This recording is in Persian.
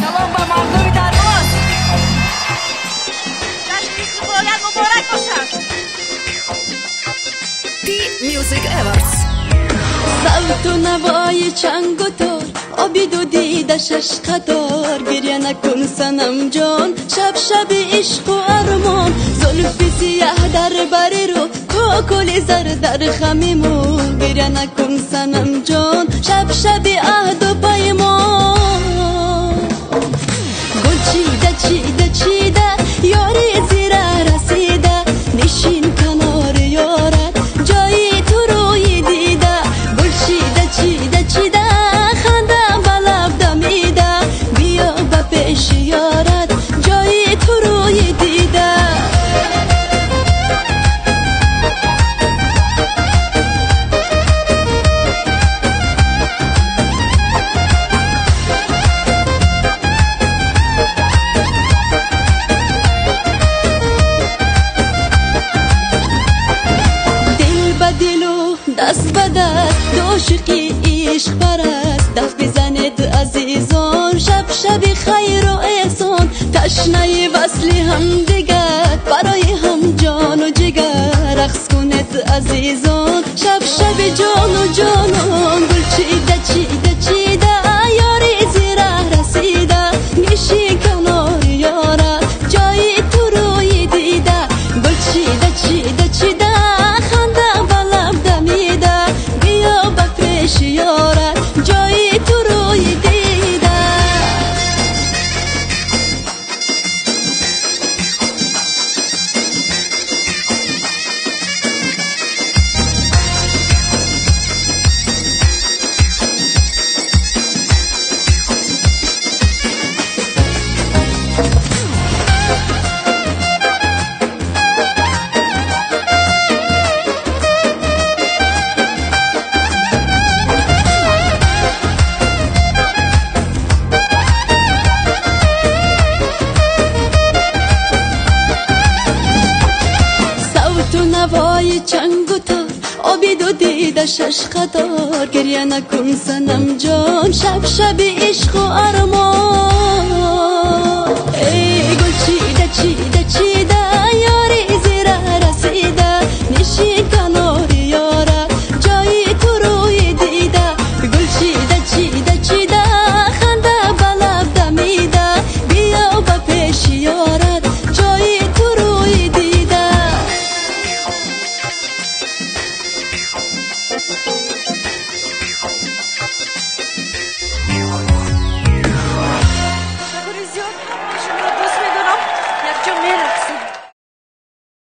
سلام با مردم درواز جشن باید مبارک باشد میوزیک شش گریه نکن سنم جان. شب شب عشق و ارمان. زلف سیاه در بری رو کاکل زر در خمیمو گریه نکن سنم جان شب شب عهد و داشقی عشق پرست دف بزند عزیزان شب شب خیر و احسان. تشنه وصل هم دیگر برای هم جان و جگر. رقص کند عزیزان شب شب جان و جانان گل چیده چیده چیده یاری زیره رسیده. میشی کنار یاره جایی تو روی دیده. گل چیده چیده آبید و دیده شش قطار گریه نکن سنم جان. شب شب عشق و ارمان